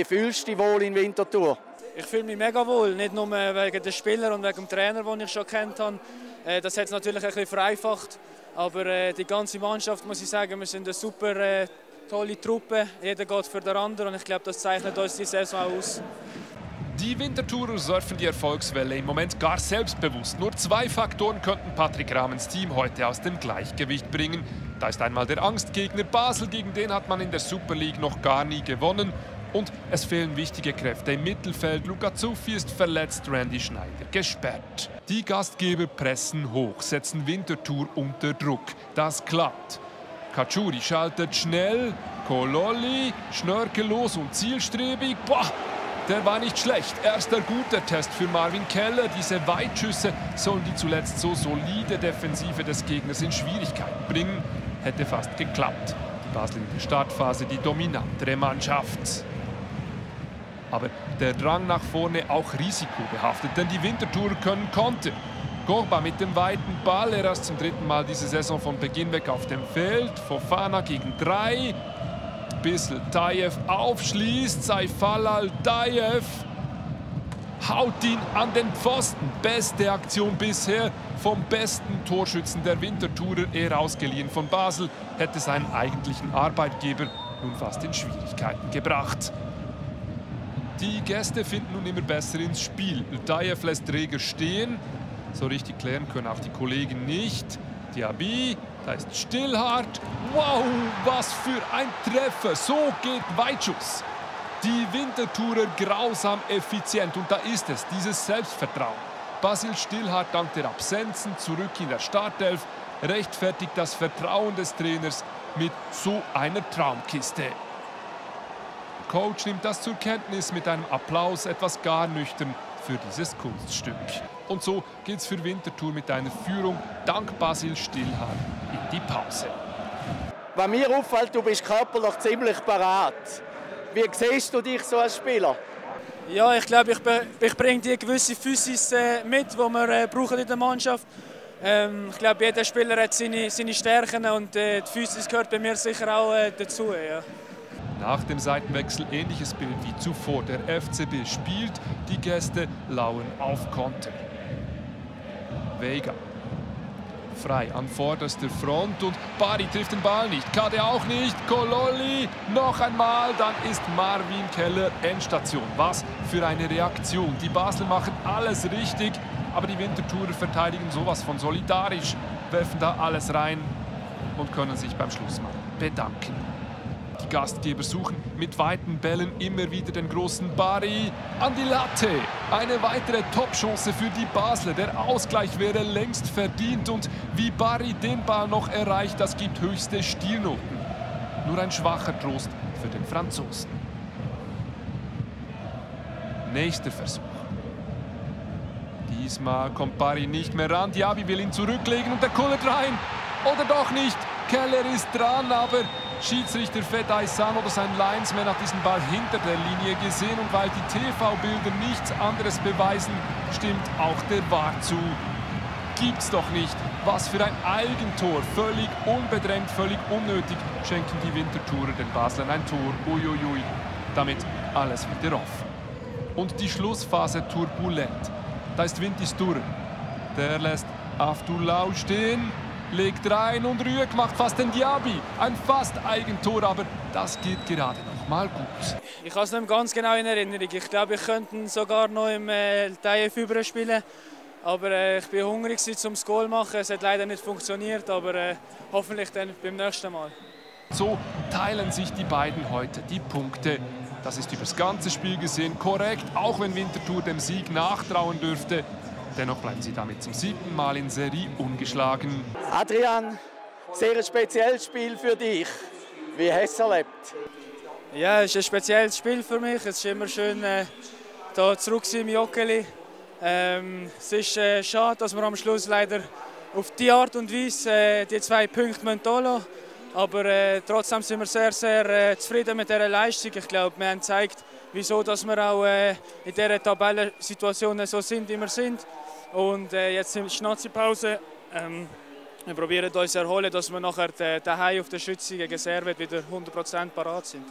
Wie fühlst du dich wohl in Winterthur? Ich fühle mich mega wohl, nicht nur wegen den Spielern und wegen dem Trainer, den ich schon kennt habe. Äh, das hat es natürlich ein bisschen vereinfacht, aber äh, die ganze Mannschaft, muss ich sagen, wir sind eine super äh, tolle Truppe. Jeder geht für den anderen und ich glaube, das zeichnet uns die Saison aus. Die Wintertourer surfen die Erfolgswelle im Moment gar selbstbewusst. Nur zwei Faktoren könnten Patrick Rahmens Team heute aus dem Gleichgewicht bringen. Da ist einmal der Angstgegner Basel, gegen den hat man in der Super League noch gar nie gewonnen. Und es fehlen wichtige Kräfte im Mittelfeld. Luca Zuffi ist verletzt, Randy Schneider gesperrt. Die Gastgeber pressen hoch, setzen Winterthur unter Druck. Das klappt. Kachuri schaltet schnell, Kololli schnörkellos und zielstrebig. Boah, der war nicht schlecht. Erster guter Test für Marvin Keller. Diese Weitschüsse sollen die zuletzt so solide Defensive des Gegners in Schwierigkeiten bringen. Hätte fast geklappt. Die Basel in der Startphase die dominantere Mannschaft. Aber der Drang nach vorne auch risikobehaftet, denn die Wintertourer können Konter. Gorba mit dem weiten Ball, er ist zum dritten Mal diese Saison von Beginn weg auf dem Feld. Fofana gegen drei. Bissel Tayev aufschließt, Saifal Al-Tayev haut ihn an den Pfosten. Beste Aktion bisher vom besten Torschützen der Wintertourer, er ausgeliehen von Basel, hätte seinen eigentlichen Arbeitgeber nun fast in Schwierigkeiten gebracht. Die Gäste finden nun immer besser ins Spiel. Ltayev lässt Träger stehen. So richtig klären können auch die Kollegen nicht. Diaby, da ist Stillhart. Wow, was für ein Treffer. So geht Weitschuss. Die Wintertourer grausam effizient. Und da ist es, dieses Selbstvertrauen. Basil Stillhart dank der Absenzen zurück in der Startelf rechtfertigt das Vertrauen des Trainers mit so einer Traumkiste. Coach nimmt das zur Kenntnis mit einem Applaus, etwas gar nüchtern für dieses Kunststück. Und so geht's für Winterthur mit einer Führung dank Basil Stillhahn in die Pause. Was mir auffällt, du bist körperlich ziemlich parat. Wie siehst du dich so als Spieler? Ja, ich glaube, ich, ich bringe die gewisse Physis äh, mit, die wir äh, brauchen in der Mannschaft. Ähm, ich glaube, jeder Spieler hat seine, seine Stärken und äh, die Physis gehört bei mir sicher auch äh, dazu. Ja. Nach dem Seitenwechsel ähnliches Bild wie zuvor. Der FCB spielt, die Gäste lauen auf Konter. Vega. Frei an vorderster Front und Bari trifft den Ball nicht. Kade auch nicht. Kololli noch einmal. Dann ist Marvin Keller Endstation. Was für eine Reaktion. Die Basel machen alles richtig, aber die Wintertourer verteidigen sowas von solidarisch, werfen da alles rein und können sich beim Schlussmann bedanken. Gastgeber suchen mit weiten Bällen immer wieder den großen Bari an die Latte. Eine weitere Top-Chance für die Basler. Der Ausgleich wäre längst verdient und wie Bari den Ball noch erreicht, das gibt höchste Stilnoten. Nur ein schwacher Trost für den Franzosen. Nächster Versuch. Diesmal kommt Bari nicht mehr ran. Diaby will ihn zurücklegen und der kullert rein. Oder doch nicht. Keller ist dran, aber Schiedsrichter Fedai San oder sein Linesman hat diesen Ball hinter der Linie gesehen und weil die TV-Bilder nichts anderes beweisen, stimmt auch der Wahr zu. Gibt's doch nicht. Was für ein Eigentor. Völlig unbedrängt, völlig unnötig schenken die Wintertourer den Baslern ein Tor. Uiuiui. Damit alles wieder offen. Und die Schlussphase turbulent. Da ist Vintis Sturm. Der lässt Aftulau stehen legt rein und Rüegg macht fast den Diaby. Ein fast Eigentor, aber das geht gerade noch mal gut. Ich habe es nicht ganz genau in Erinnerung. Ich glaube, ich könnte sogar noch im äh, TF spielen. Aber äh, ich bin hungrig um das Goal zu machen. Es hat leider nicht funktioniert, aber äh, hoffentlich dann beim nächsten Mal. So teilen sich die beiden heute die Punkte. Das ist über das ganze Spiel gesehen korrekt, auch wenn Winterthur dem Sieg nachtrauen dürfte. Dennoch bleiben sie damit zum siebten Mal in Serie ungeschlagen. Adrian, sehr ein spezielles Spiel für dich. Wie hast du es erlebt? Ja, es ist ein spezielles Spiel für mich. Es ist immer schön, äh, hier zurück im Joggeli. Ähm, es ist äh, schade, dass wir am Schluss leider auf die Art und Weise äh, die zwei Punkte holen Aber äh, trotzdem sind wir sehr, sehr äh, zufrieden mit dieser Leistung. Ich glaube, wir haben gezeigt, wieso dass wir auch äh, in dieser Tabellensituation so sind, wie wir sind. Und äh, jetzt wir Schnazipause. Ähm, wir probieren uns erholen, dass wir nachher daheim auf der Schütze gegen wieder 100% parat sind.